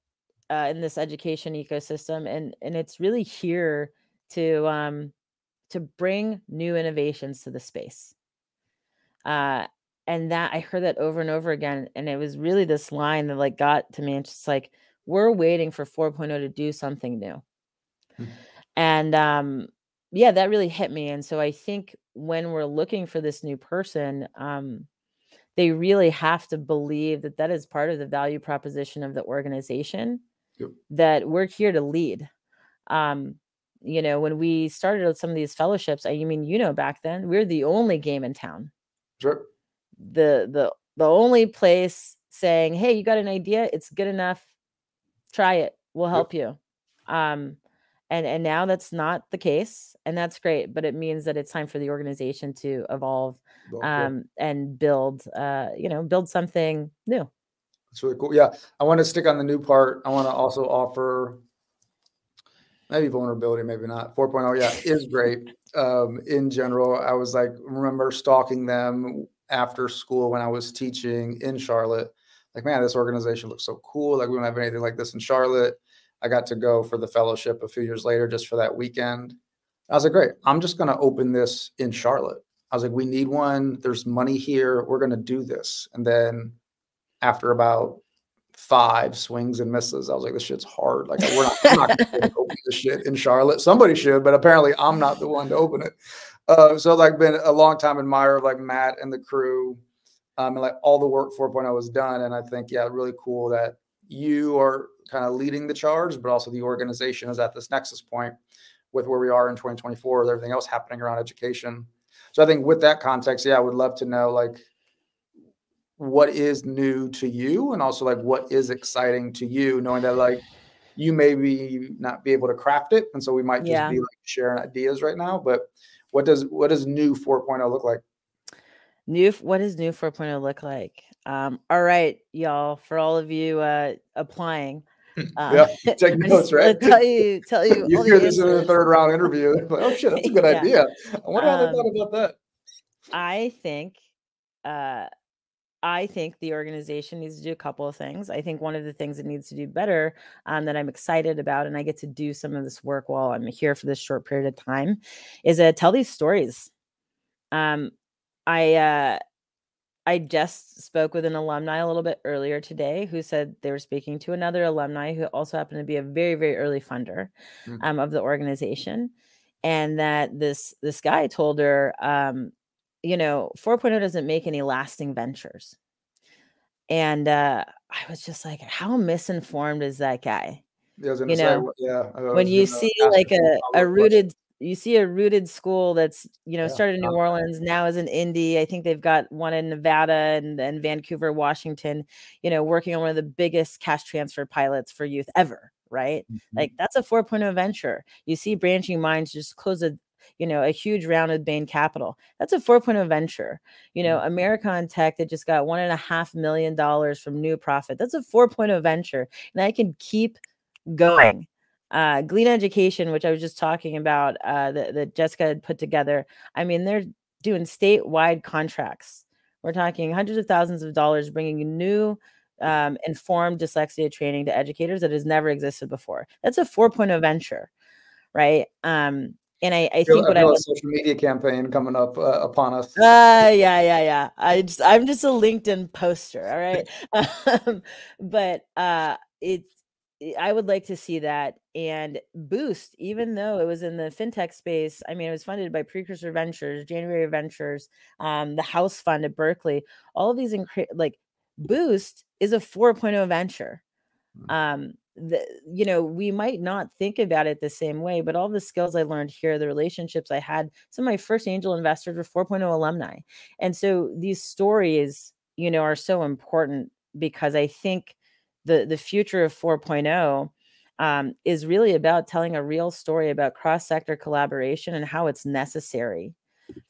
uh, in this education ecosystem, and and it's really here to um, to bring new innovations to the space. Uh, and that I heard that over and over again. And it was really this line that like got to me. It's just like, we're waiting for 4.0 to do something new. Mm-hmm. And um, yeah, that really hit me. And so I think when we're looking for this new person, um, they really have to believe that that is part of the value proposition of the organization, yep. that we're here to lead. Um, you know, when we started with some of these fellowships, I mean, you know, back then we are the only game in town. Sure. The the the only place saying, "Hey, you got an idea? It's good enough. Try it. We'll help yep. you." Um, and and now that's not the case, and that's great. But it means that it's time for the organization to evolve, um, and build, uh, you know, build something new. That's really cool. Yeah, I want to stick on the new part. I want to also offer maybe vulnerability, maybe not. 4.0, yeah, is great. Um, in general, I was like, remember stalking them after school when I was teaching in Charlotte. Like, man, this organization looks so cool. Like, we don't have anything like this in Charlotte. I got to go for the fellowship a few years later just for that weekend. I was like, great, I'm just going to open this in Charlotte. I was like, we need one. There's money here. We're going to do this. And then after about five swings and misses. I was like, this shit's hard. Like, we're not, I'm not to open this shit in Charlotte. Somebody should, but apparently I'm not the one to open it. Uh, so like been a long time admirer of like Matt and the crew. Um, and like all the work 4.0 was done. And I think, yeah, really cool that you are kind of leading the charge, but also the organization is at this nexus point with where we are in 2024 with everything else happening around education. So I think with that context, yeah, I would love to know like what is new to you and also like what is exciting to you knowing that like you may be not be able to craft it and so we might just yeah. be like sharing ideas right now but what does what does new 4.0 look like new what does new 4.0 look like um all right y'all for all of you uh applying Um, yeah, take notes, right? Tell you, tell you. you hear this in the third round interview. Like, oh shit, that's a good yeah. idea. I wonder um, how they thought um, about that. I think, uh, I think the organization needs to do a couple of things. I think one of the things it needs to do better um, that I'm excited about, and I get to do some of this work while I'm here for this short period of time, is uh, tell these stories. Um, I uh, I just spoke with an alumni a little bit earlier today who said they were speaking to another alumni who also happened to be a very very early funder mm-hmm. um, of the organization, and that this this guy told her um, you know, 4.0 doesn't make any lasting ventures. And uh, I was just like, how misinformed is that guy? Yeah, you know, say, yeah. When you see like a, a rooted, you see a rooted school that's, you know, yeah, started in New Orleans, now is in Indy. I think they've got one in Nevada and, and Vancouver, Washington, you know, working on one of the biggest cash transfer pilots for youth ever right? Mm-hmm. Like that's a 4.0 venture. You see Branching Minds just close a, you know, a huge round with Bain Capital. That's a 4.0 venture. You know, mm-hmm. Americon Tech that just got one and a half million dollars from New Profit. That's a 4.0 venture. And I can keep going. Uh, Glean Education, which I was just talking about, uh, that, that Jessica had put together. I mean, they're doing statewide contracts. We're talking hundreds of thousands of dollars, bringing new um, informed dyslexia training to educators that has never existed before. That's a 4.0 venture, right? Um, and I, I think what I would, social media campaign coming up uh, upon us. Uh, yeah, yeah, yeah. I just I'm just a LinkedIn poster, all right. um, but uh, it's I would like to see that and Boost, even though it was in the fintech space. I mean, it was funded by Precursor Ventures, January Ventures, um, the House Fund at Berkeley. All of these, incre- like Boost, is a 4.0 venture. Hmm. Um, the, you know, we might not think about it the same way, but all the skills I learned here, the relationships I had, some of my first angel investors were 4.0 alumni. And so these stories, you know, are so important because I think the the future of 4.0 um, is really about telling a real story about cross sector collaboration and how it's necessary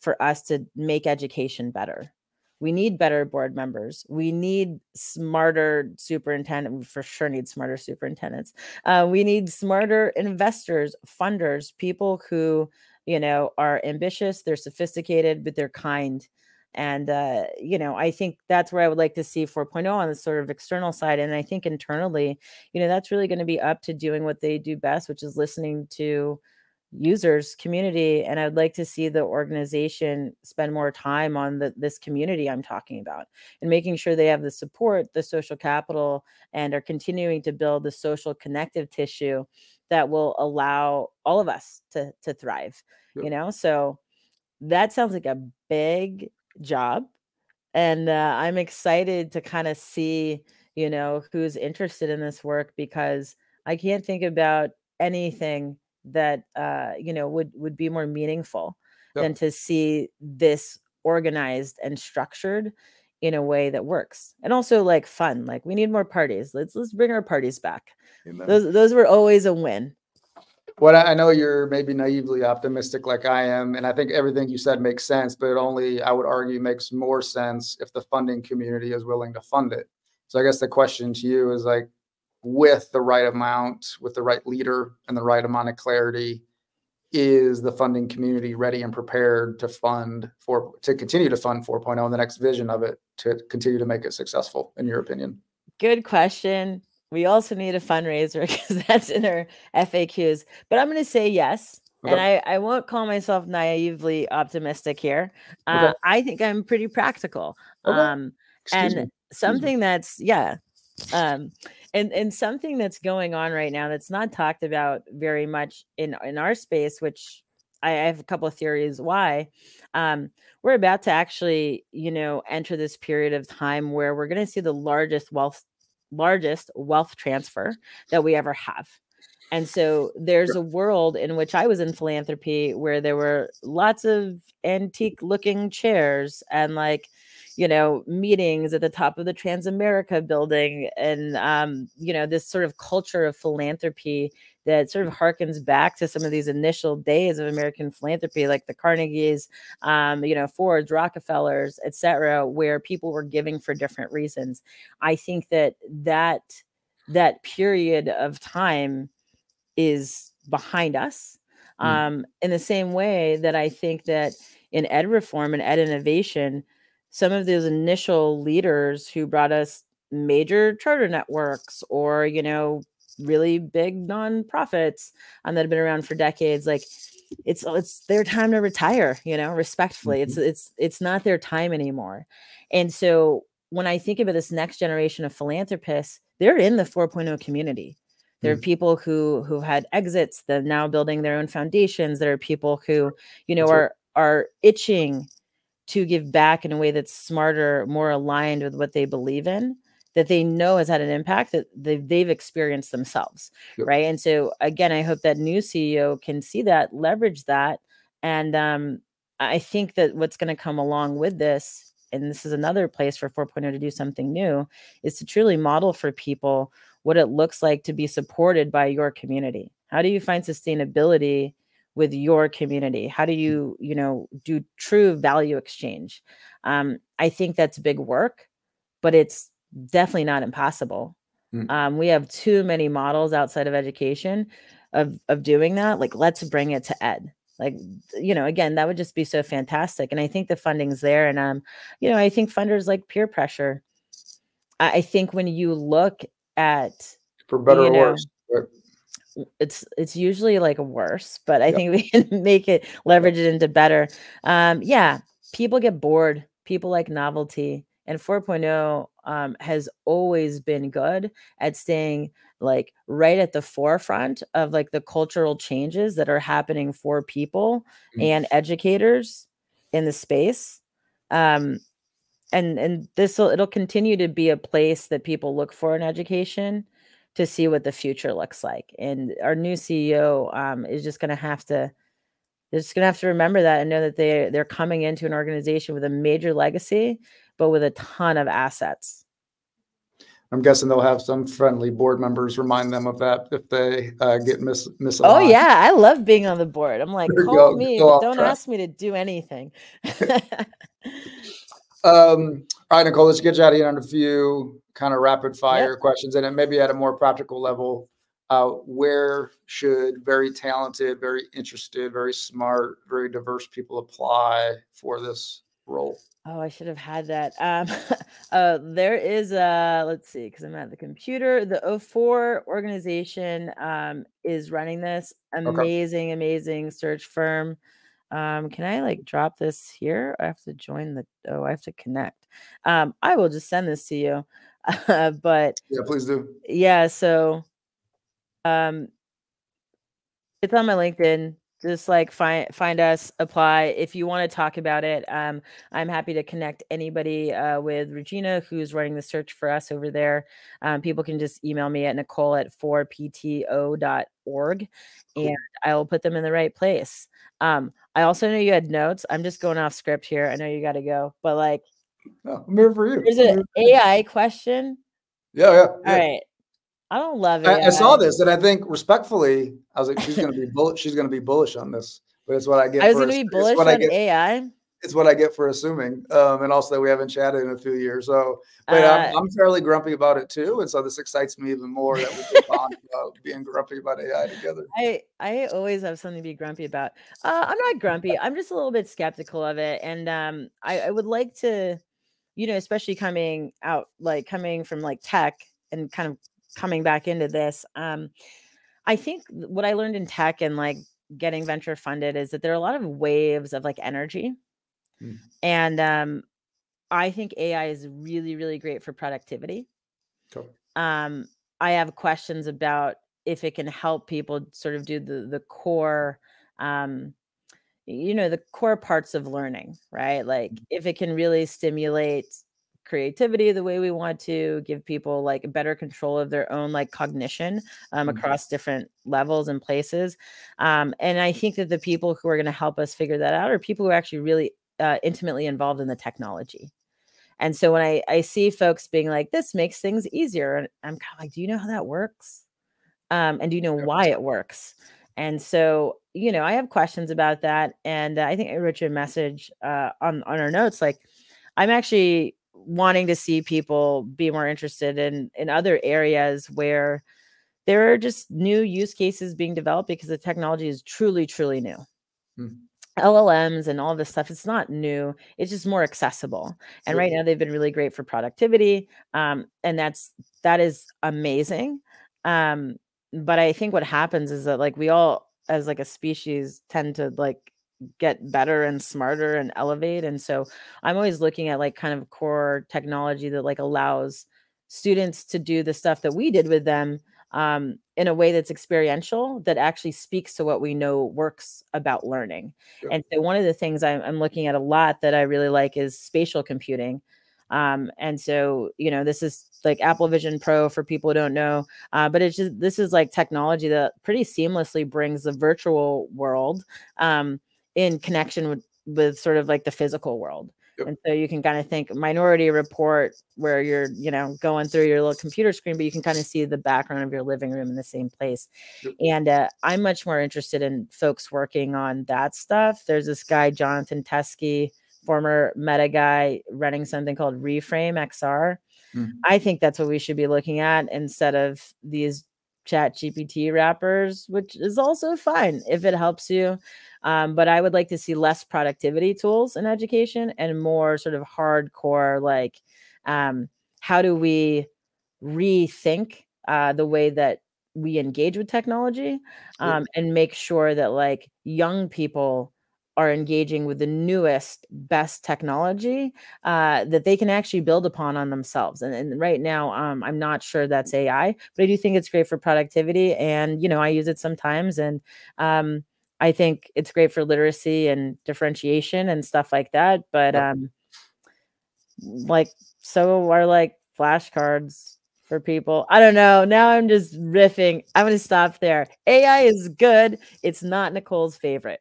for us to make education better. We need better board members. We need smarter superintendent. We for sure need smarter superintendents. Uh, we need smarter investors, funders, people who, you know, are ambitious, they're sophisticated, but they're kind. And, uh, you know, I think that's where I would like to see 4.0 on the sort of external side. And I think internally, you know, that's really going to be up to doing what they do best, which is listening to, users community and i'd like to see the organization spend more time on the, this community i'm talking about and making sure they have the support the social capital and are continuing to build the social connective tissue that will allow all of us to to thrive yep. you know so that sounds like a big job and uh, i'm excited to kind of see you know who's interested in this work because i can't think about anything that uh, you know would would be more meaningful yep. than to see this organized and structured in a way that works and also like fun like we need more parties let's let's bring our parties back Amen. those those were always a win what I know you're maybe naively optimistic like I am, and I think everything you said makes sense, but it only, I would argue, makes more sense if the funding community is willing to fund it. So I guess the question to you is like, with the right amount, with the right leader and the right amount of clarity, is the funding community ready and prepared to fund for to continue to fund 4.0 and the next vision of it to continue to make it successful in your opinion good question we also need a fundraiser because that's in our faqs but i'm going to say yes okay. and I, I won't call myself naively optimistic here uh, okay. i think i'm pretty practical okay. um and me. something that's yeah um and and something that's going on right now that's not talked about very much in in our space which i, I have a couple of theories why um, we're about to actually you know enter this period of time where we're going to see the largest wealth largest wealth transfer that we ever have. And so there's a world in which I was in philanthropy where there were lots of antique looking chairs and like you know, meetings at the top of the Transamerica building and, um, you know, this sort of culture of philanthropy that sort of harkens back to some of these initial days of American philanthropy, like the Carnegies, um, you know, Fords, Rockefellers, et cetera, where people were giving for different reasons. I think that that that period of time is behind us. Mm. Um, in the same way that I think that in ed reform and ed innovation, some of those initial leaders who brought us major charter networks or, you know, really big nonprofits um, that have been around for decades, like it's it's their time to retire, you know, respectfully. Mm-hmm. It's it's it's not their time anymore. And so when I think about this next generation of philanthropists, they're in the 4.0 community. There are mm. people who who had exits that are now building their own foundations. There are people who, you know, are are itching to give back in a way that's smarter, more aligned with what they believe in, that they know has had an impact that they've, they've experienced themselves. Yep. Right. And so, again, I hope that new CEO can see that, leverage that. And um, I think that what's going to come along with this, and this is another place for 4.0 to do something new, is to truly model for people what it looks like to be supported by your community. How do you find sustainability with your community? How do mm. you, you know, do true value exchange? Um, I think that's big work, but it's definitely not impossible. Mm. Um, we have too many models outside of education of of doing that. Like, let's bring it to ed. Like, you know, again, that would just be so fantastic. And I think the funding's there. And um, you know, I think funders like peer pressure. I, I think when you look at for better or know, worse it's it's usually like worse, but I yep. think we can make it leverage it into better. Um, yeah, people get bored. People like novelty, and 4.0 um, has always been good at staying like right at the forefront of like the cultural changes that are happening for people mm. and educators in the space. Um, and and this will it'll continue to be a place that people look for in education to see what the future looks like. And our new CEO um, is just going to have to they're just going to have to remember that and know that they they're coming into an organization with a major legacy, but with a ton of assets. I'm guessing they'll have some friendly board members remind them of that if they uh, get mis misaligned. Oh yeah, I love being on the board. I'm like, call go, me, but don't track. ask me to do anything. um, all right, Nicole, let's get you out of here on a few kind of rapid fire yep. questions and then maybe at a more practical level. Uh, where should very talented, very interested, very smart, very diverse people apply for this role? Oh, I should have had that. Um, uh, there is a, let's see, because I'm at the computer. The O4 organization um, is running this amazing, okay. amazing search firm. Um, can I like drop this here? I have to join the, oh, I have to connect. Um, I will just send this to you. Uh, but yeah, please do. Yeah. So um, it's on my LinkedIn. Just like find find us, apply if you want to talk about it. Um, I'm happy to connect anybody uh, with Regina, who's running the search for us over there. Um, people can just email me at nicole at 4pt0.org and I will put them in the right place. Um, I also know you had notes. I'm just going off script here. I know you got to go, but like, no, I'm here for you. There's an AI question. Yeah, yeah. All yeah. right. I don't love it. I, I, saw this, and I think respectfully, I was like, she's going to be bullish. She's going to be bullish on this, but it's what I get. I was going to be bullish on get, AI. It's what I get for assuming, um, and also we haven't chatted in a few years. So, but uh, I'm, I'm, fairly grumpy about it too, and so this excites me even more that we can bond about being grumpy about AI together. I I always have something to be grumpy about. Uh, I'm not grumpy. I'm just a little bit skeptical of it, and um, I, I would like to you know, especially coming out like coming from like tech and kind of coming back into this. Um, I think what I learned in tech and like getting venture funded is that there are a lot of waves of like energy. Mm. And um, I think AI is really, really great for productivity. Cool. Um, I have questions about if it can help people sort of do the the core um, you know the core parts of learning right? Like mm-hmm. if it can really stimulate creativity the way we want to give people like better control of their own like cognition um, mm-hmm. across different levels and places um, and i think that the people who are going to help us figure that out are people who are actually really uh, intimately involved in the technology. And so when I, I see folks being like this makes things easier and i'm kind of like do you know how that works? Um, and do you know why it works and so, you know, I have questions about that. And uh, I think I wrote you a message uh, on, on our notes. Like, I'm actually wanting to see people be more interested in in other areas where there are just new use cases being developed because the technology is truly truly new hmm. LLMs and all this stuff, it's not new. It's just more accessible. And right now they've been really great for productivity. Um, and that's that is amazing. Um, but I think what happens is that like we all as like a species tend to like get better and smarter and elevate. And so I'm always looking at like kind of core technology that like allows students to do the stuff that we did with them um, in a way that's experiential that actually speaks to what we know works about learning. Sure. And so one of the things I'm, I'm, looking at a lot that I really like is spatial computing. Um, and so, you know, this is like Apple Vision Pro for people who don't know, uh, but it's just this is like technology that pretty seamlessly brings the virtual world um, in connection with with sort of like the physical world. Yep. And so you can kind of think minority report where you're, you know, going through your little computer screen, but you can kind of see the background of your living room in the same place. Yep. And uh, I'm much more interested in folks working on that stuff. There's this guy, Jonathan Teskey, former meta guy, running something called Reframe XR. Mm-hmm. I think that's what we should be looking at instead of these ChatGPT wrappers, which is also fine if it helps you. Um, but I would like to see less productivity tools in education and more sort of hardcore, like um, how do we rethink uh, the way that we engage with technology um, and make sure that like young people are engaging with the newest best technology uh, that they can actually build upon on themselves and, and right now um, i'm not sure that's ai but i do think it's great for productivity and you know i use it sometimes and um, I think it's great for literacy and differentiation and stuff like that. But um, like so are like flashcards for people. I don't know. Now I'm just riffing. I'm gonna stop there. AI is good. It's not Nicole's favorite.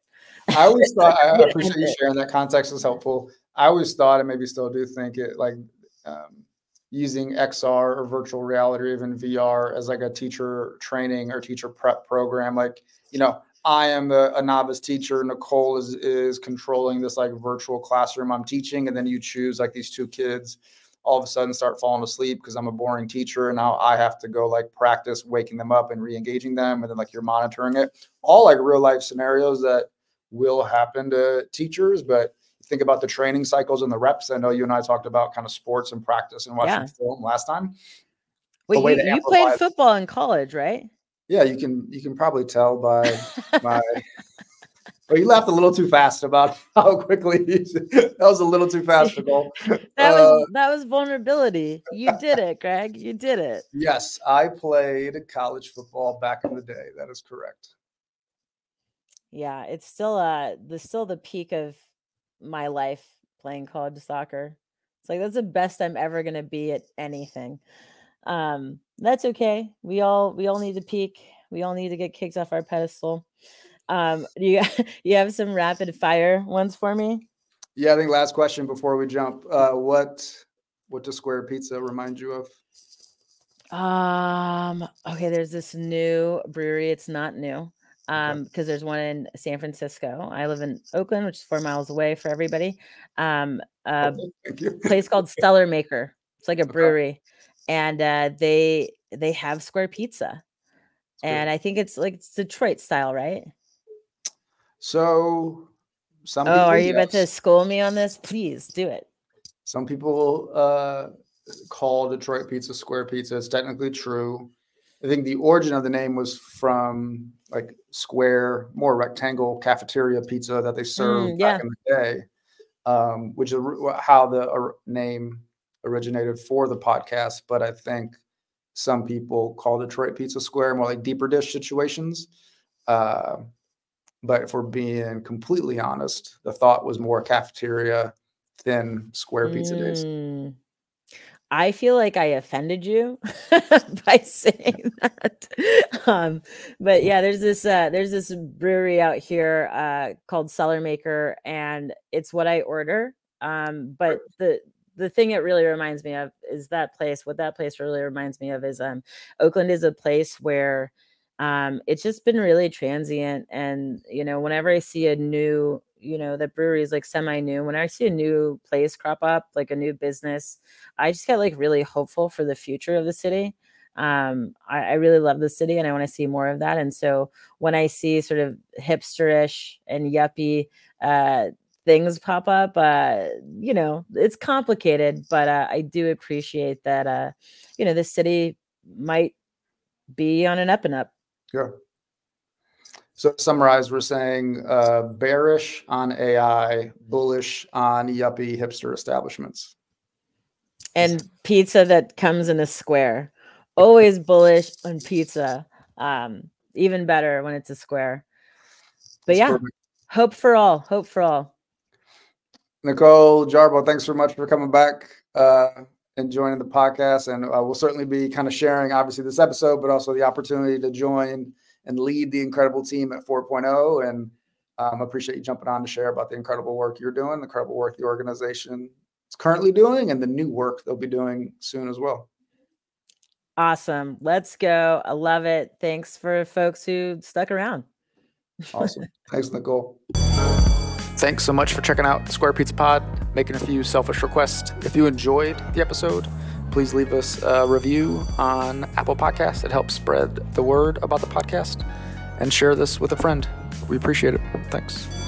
I always thought I appreciate you sharing that context is helpful. I always thought and maybe still do think it like um, using XR or virtual reality or even VR as like a teacher training or teacher prep program. Like, you know, I am a, a, novice teacher. Nicole is is controlling this like virtual classroom I'm teaching, and then you choose like these two kids all of a sudden start falling asleep because I'm a boring teacher, and now I have to go like practice waking them up and re-engaging them, and then like you're monitoring it. All like real life scenarios that will happen to teachers, but think about the training cycles and the reps. I know you and I talked about kind of sports and practice and watching yeah. film last time. Wait, you, you played football in college, right? Yeah, you can you can probably tell by my. Well, you laughed a little too fast about how quickly that was a little too fast to go. that was uh, that was vulnerability. You did it, Greg. You did it. Yes, I played college football back in the day. That is correct. Yeah, it's still uh the still the peak of my life playing college soccer. It's like that's the best I'm ever gonna be at anything. Um, that's okay. We all we all need to peak. We all need to get kicked off our pedestal. Um, you you have some rapid fire ones for me? Yeah, I think last question before we jump. Uh, what what does Square Pizza remind you of? Um. Okay. There's this new brewery. It's not new. Um, because okay. there's one in San Francisco. I live in Oakland, which is four miles away for everybody. Um, a place called Cellar Maker. It's like a brewery. Okay and uh, they they have square pizza, and I think it's like it's Detroit style, right? So, some. Oh, are you yes. about to school me on this? Please do it. Some people uh, call Detroit pizza square pizza. It's technically true. I think the origin of the name was from like square, more rectangle cafeteria pizza that they served mm, yeah. back in the day, um, which is how the uh, name originated for the podcast, but I think some people call Detroit Pizza Square more like deeper dish situations. Uh, but if we're being completely honest, the thought was more cafeteria, than square pizza mm. days. I feel like I offended you by saying that. Um, but yeah, there's this uh, there's this brewery out here uh, called Cellar Maker, and it's what I order. Um, but the the thing it really reminds me of is that place. What that place really reminds me of is um, Oakland is a place where um, it's just been really transient. And, you know, whenever I see a new you know that brewery is like semi new when i see a new place crop up like a new business i just get like really hopeful for the future of the city um, I, I, really love the city and I want to see more of that. And so when I see sort of hipsterish and yuppie uh, things pop up, uh, you know, it's complicated, but uh, I do appreciate that, uh, you know, the city might be on an up and up. Yeah. So to summarize, we're saying uh, bearish on AI, bullish on yuppie hipster establishments. And pizza that comes in a square always bullish on pizza. Um, even better when it's a square. But That's yeah, perfect. hope for all. Hope for all. Nicole Jarbo, thanks so much for coming back uh, and joining the podcast. And uh, we'll certainly be kind of sharing, obviously, this episode, but also the opportunity to join and lead the incredible team at 4.0. And um, appreciate you jumping on to share about the incredible work you're doing, the incredible work the organization is currently doing, and the new work they'll be doing soon as well. Awesome. Let's go. I love it. Thanks for folks who stuck around. Awesome. Thanks, Nicole. Thanks so much for checking out Square Pizza Pod, making a few selfish requests. If you enjoyed the episode, please leave us a review on Apple Podcasts. It helps spread the word about the podcast and share this with a friend. We appreciate it. Thanks.